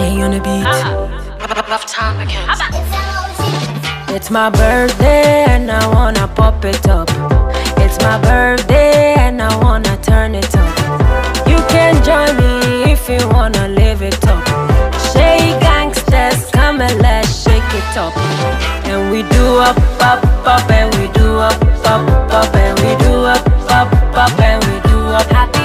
Shay on the beat. Ah. enough time again. it's my birthday and I wanna pop it up. It's my birthday and I wanna turn it up. You can join me if you wanna live it up. Shake gangsters, come and let's shake it up. And we do up, up, up, and we do up, up, up, and we do up, up, up, and we do up. Happy